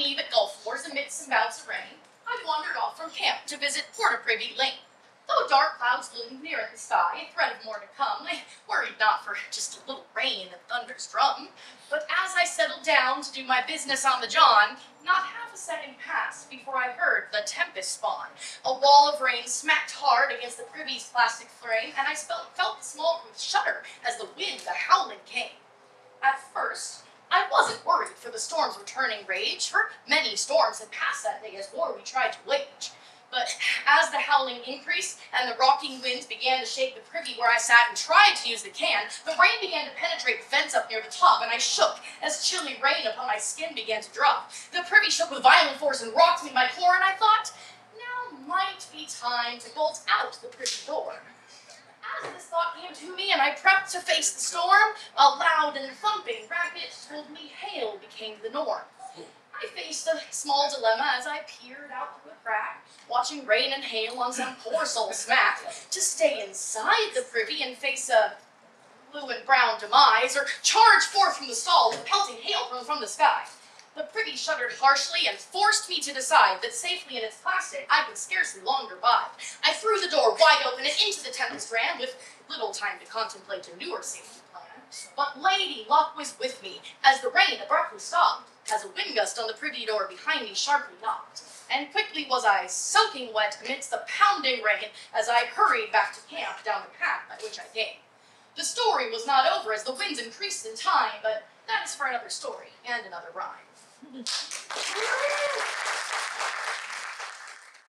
eve at Gulf Wars amidst some bouts of rain, I wandered off from camp to visit Portaprivy Lane. Though dark clouds loomed near in the sky, a threat of more to come, I worried not for just a little rain and thunder's drum. But as I settled down to do my business on the John, not half a second passed before I heard the tempest spawn. A wall of rain smacked hard against the privy's plastic frame, and I felt, the small roof shudder as the wind, the howling came. At first, I wasn't worried for the storm's returning rage, for many storms had passed that day as war we tried to wage. But as the howling increased and the rocking winds began to shake the privy where I sat and tried to use the can, the rain began to penetrate the fence up near the top, and I shook as chilly rain upon my skin began to drop. The privy shook with violent force and rocked me by core, and I thought, now might be time to bolt out the privy door. As this thought came to me and I prepped to face the storm, a loud and thumping racket told me hail became the norm. I faced a small dilemma as I peered out through a crack, watching rain and hail on some poor soul smack, to stay inside the privy and face a blue and brown demise, or charge forth from the stall with pelting hail from, from the sky. The privy shuddered harshly and forced me to decide that safely in its plastic I could scarcely longer bide. I threw the door wide open and into the tempest ran, with little time to contemplate a newer safety. But Lady Luck was with me as the rain abruptly stopped as a wind gust on the privy door behind me sharply knocked. And quickly was I soaking wet amidst the pounding rain as I hurried back to camp down the path by which I came. The story was not over as the winds increased in time, but that is for another story and another rhyme.